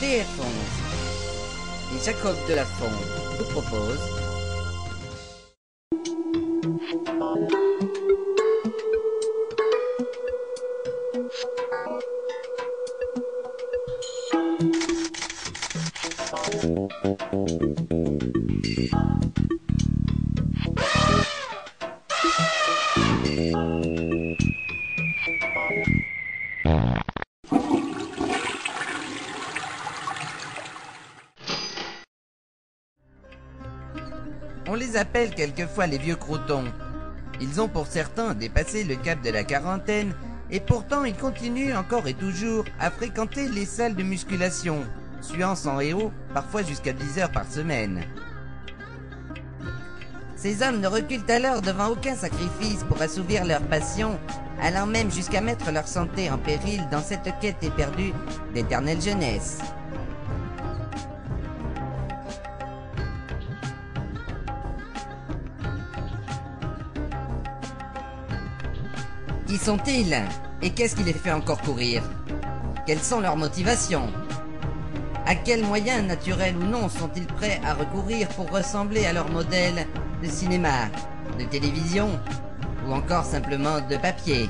TF11. Et Jacob Delafont vous propose On les appelle quelquefois les vieux croutons. Ils ont pour certains dépassé le cap de la quarantaine et pourtant ils continuent encore et toujours à fréquenter les salles de musculation, suant sans héros, parfois jusqu'à 10 heures par semaine. Ces hommes ne reculent alors devant aucun sacrifice pour assouvir leur passion, allant même jusqu'à mettre leur santé en péril dans cette quête éperdue d'éternelle jeunesse. Qui sont-ils Et qu'est-ce qui les fait encore courir Quelles sont leurs motivations À quels moyens, naturels ou non, sont-ils prêts à recourir pour ressembler à leur modèle de cinéma, de télévision ou encore simplement de papier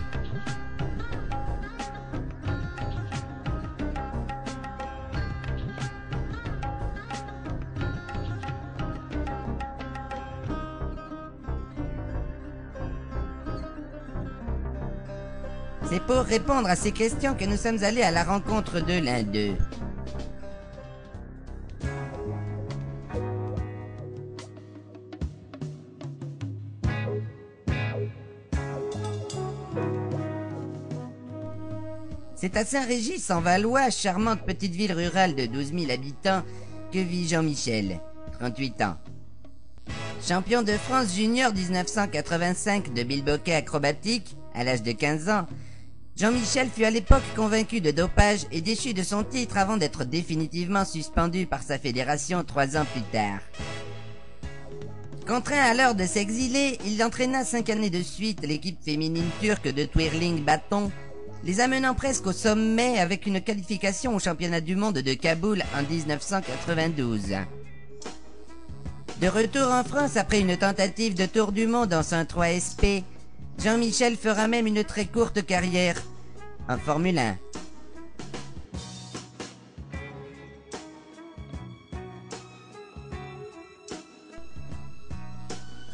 répondre à ces questions que nous sommes allés à la rencontre de l'un d'eux. C'est à Saint-Régis, en Valois, charmante petite ville rurale de 12 000 habitants, que vit Jean-Michel, 38 ans. Champion de France junior 1985 de bilboquet acrobatique, à l'âge de 15 ans, Jean-Michel fut à l'époque convaincu de dopage et déchu de son titre avant d'être définitivement suspendu par sa fédération trois ans plus tard. Contraint alors de s'exiler, il entraîna cinq années de suite l'équipe féminine turque de twirling bâton, les amenant presque au sommet avec une qualification au championnat du monde de Kaboul en 1992. De retour en France après une tentative de tour du monde en 103 SP, Jean-Michel fera même une très courte carrière en Formule 1.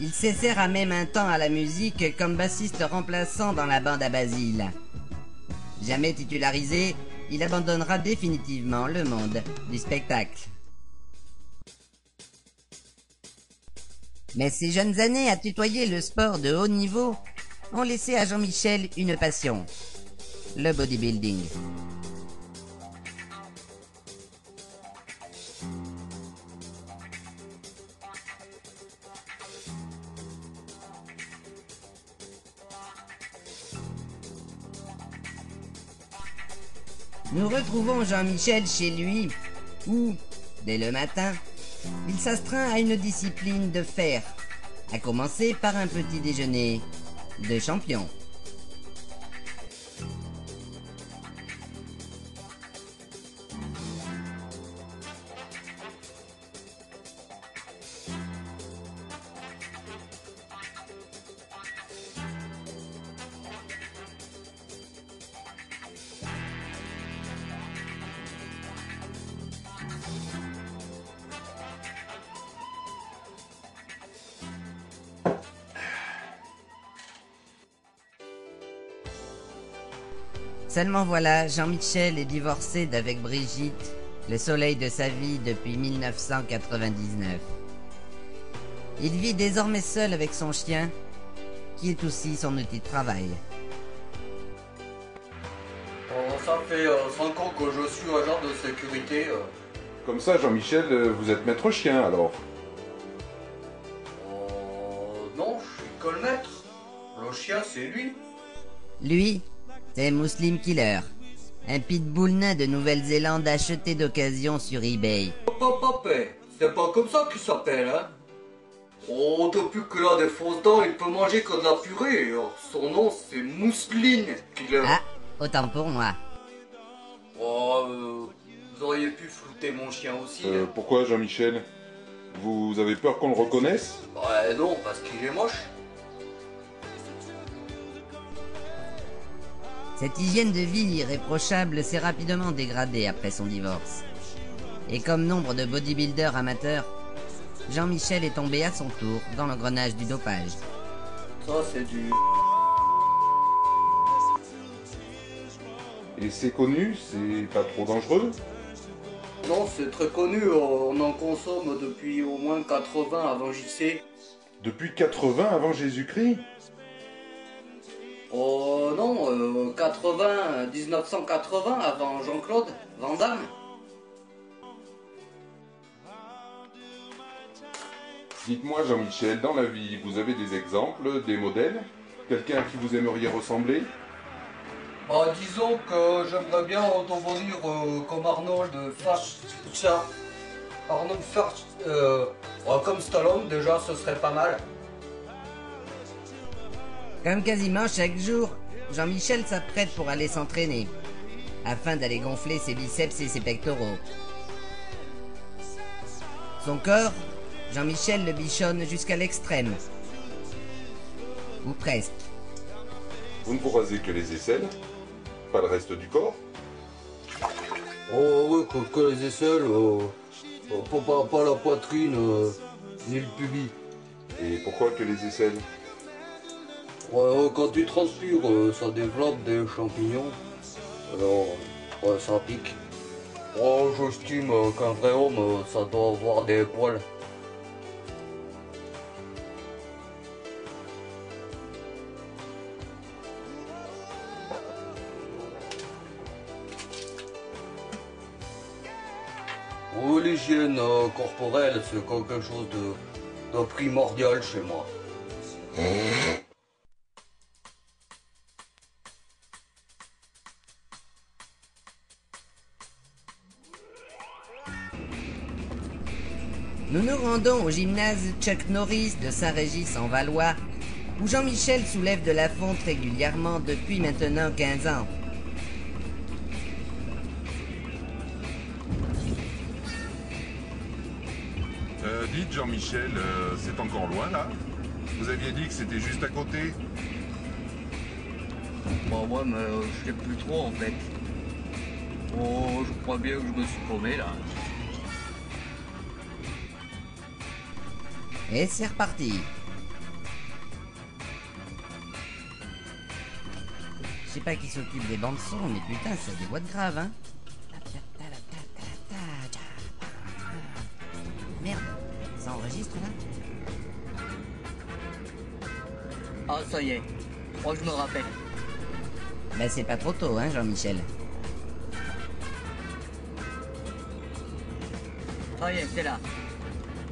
Il s'essaiera même un temps à la musique comme bassiste remplaçant dans la bande à Basile. Jamais titularisé, il abandonnera définitivement le monde du spectacle. Mais ses jeunes années à tutoyer le sport de haut niveau ont laissé à Jean-Michel une passion, le bodybuilding. Nous retrouvons Jean-Michel chez lui, où, dès le matin, il s'astreint à une discipline de fer, à commencer par un petit déjeuner de champion. Seulement voilà, Jean-Michel est divorcé d'avec Brigitte, le soleil de sa vie depuis 1999. Il vit désormais seul avec son chien, qui est aussi son outil de travail. Oh, ça fait 5 ans que je suis agent de sécurité. euh. Comme ça, Jean-Michel, euh, vous êtes maître chien alors Oh, non, je suis que le maître. Le chien, c'est lui. Lui, c'est Muslim Killer, un pitbull nain de Nouvelle-Zélande acheté d'occasion sur eBay. Papa, papa, c'est pas comme ça qu'il s'appelle, hein. Oh, depuis qu'il a des fausses dents, il peut manger que de la purée. Son nom, c'est Mousseline Killer. Ah, autant pour moi. Oh, euh, vous auriez pu flouter mon chien aussi. Euh, hein. pourquoi Jean-Michel? Vous avez peur qu'on le reconnaisse? Ouais, non, parce qu'il est moche. Cette hygiène de vie irréprochable s'est rapidement dégradée après son divorce. Et comme nombre de bodybuilders amateurs, Jean-Michel est tombé à son tour dans l'engrenage du dopage. Ça, c'est du. Et c'est connu C'est pas trop dangereux? Non, c'est très connu. On en consomme depuis au moins 80 avant JC. Depuis 80 avant Jésus-Christ? Oh non, euh, 80, 1980 avant Jean-Claude Van Damme. Dites-moi Jean-Michel, dans la vie, vous avez des exemples, des modèles Quelqu'un à qui vous aimeriez ressembler? Bah, disons que j'aimerais bien devenir euh, comme Arnold Schwarzenegger. Arnold Schwarzenegger, euh, ouais, comme Stallone, déjà, ce serait pas mal. Comme quasiment chaque jour, Jean-Michel s'apprête pour aller s'entraîner, afin d'aller gonfler ses biceps et ses pectoraux. Son corps, Jean-Michel le bichonne jusqu'à l'extrême. Ou presque. Vous ne vous rasez que les aisselles Pas le reste du corps? Oh ouais, que, que les aisselles, euh, euh, pas, pas- pas la poitrine, euh, ni le pubis. Et pourquoi que les aisselles? Quand tu transpires, euh, ça développe des champignons. Alors, ça pique. Oh, j'estime euh, qu'un vrai homme, euh, ça doit avoir des poils. Oh, l'hygiène corporelle, c'est quelque chose de, de primordial chez moi. Nous nous rendons au gymnase Chuck Norris de Saint-Régis en Valois, où Jean-Michel soulève de la fonte régulièrement depuis maintenant 15 ans. Euh, dites Jean-Michel, euh, c'est encore loin là Vous aviez dit que c'était juste à côté Bah ouais, mais euh, je sais plus trop en fait. Oh, je crois bien que je me suis paumé là. Et c'est reparti. Je sais pas qui s'occupe des bandes son, mais putain, ça des voix de grave, hein. Merde, ça enregistre là Ah, ça y est. Oh, je me rappelle. Bah c'est pas trop tôt, hein, Jean-Michel. Ça y est, c'est là.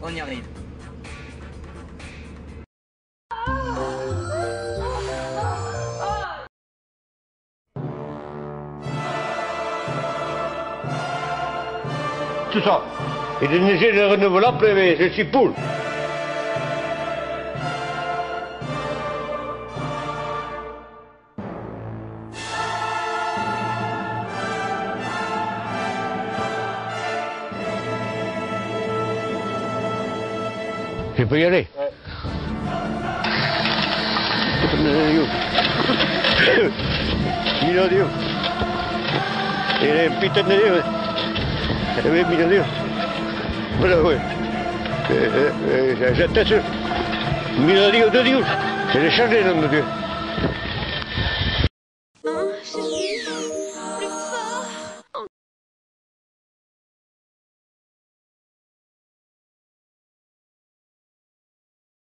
On y arrive. Tout ça. Et de l'énergie renouvelable, mais je suis pour. Je peux y aller. Il est un putain de Dieu. Eh oui, mille Dieu. Voilà, oui. Euh, euh,